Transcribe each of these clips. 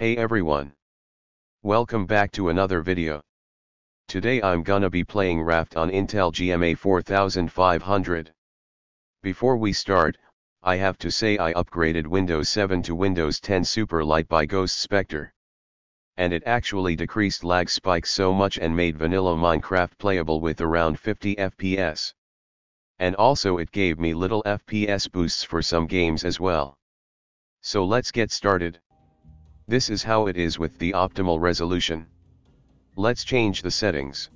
Hey everyone. Welcome back to another video. Today I'm gonna be playing Raft on Intel GMA 4500. Before we start, I have to say I upgraded Windows 7 to Windows 10 Super Superlight by Ghost Spectre. And it actually decreased lag spikes so much and made vanilla Minecraft playable with around 50 FPS. And also it gave me little FPS boosts for some games as well. So let's get started. This is how it is with the optimal resolution. Let's change the settings.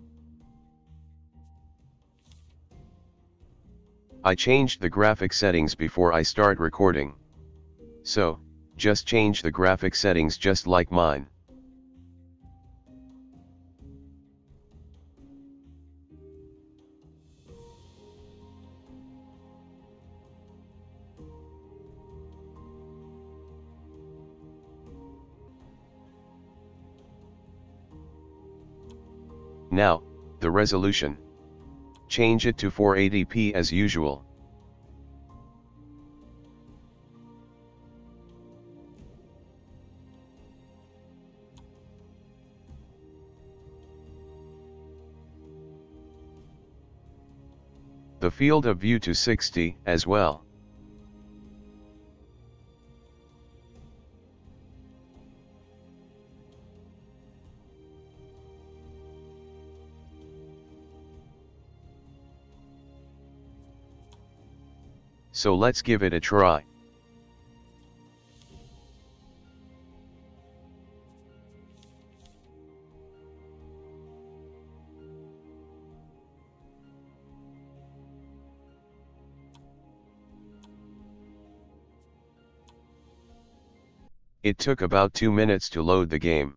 I changed the graphic settings before I start recording. So, just change the graphic settings just like mine. Now, the resolution. Change it to 480p as usual. The field of view to 60 as well. So let's give it a try. It took about 2 minutes to load the game.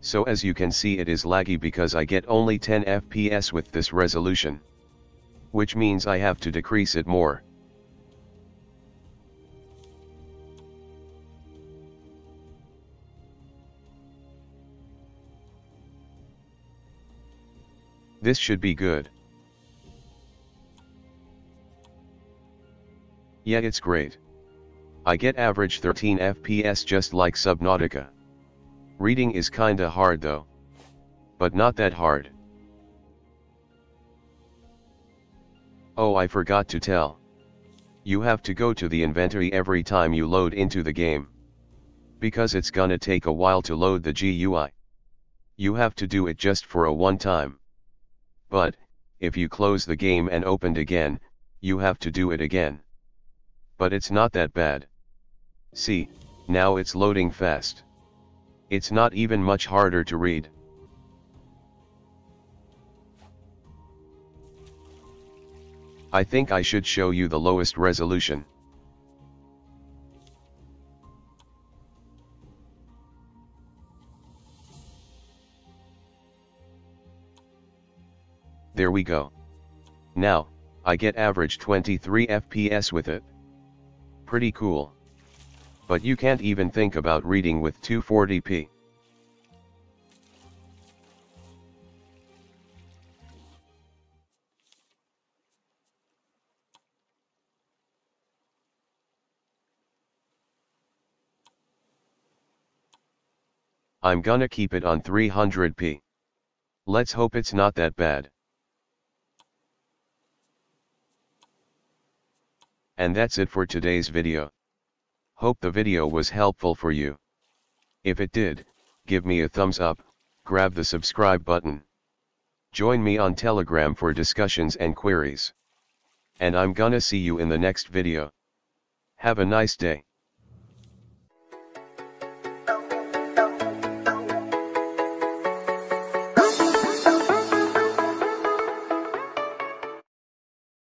So as you can see it is laggy because I get only 10 FPS with this resolution. Which means I have to decrease it more. This should be good. Yeah it's great. I get average 13 FPS just like Subnautica. Reading is kinda hard though. But not that hard. Oh I forgot to tell. You have to go to the inventory every time you load into the game. Because it's gonna take a while to load the GUI. You have to do it just for a one time. But, if you close the game and opened again, you have to do it again. But it's not that bad. See, now it's loading fast. It's not even much harder to read. I think I should show you the lowest resolution. There we go. Now, I get average 23 FPS with it. Pretty cool. But you can't even think about reading with 240p. I'm gonna keep it on 300p. Let's hope it's not that bad. And that's it for today's video. Hope the video was helpful for you. If it did, give me a thumbs up, grab the subscribe button. Join me on Telegram for discussions and queries. And I'm gonna see you in the next video. Have a nice day.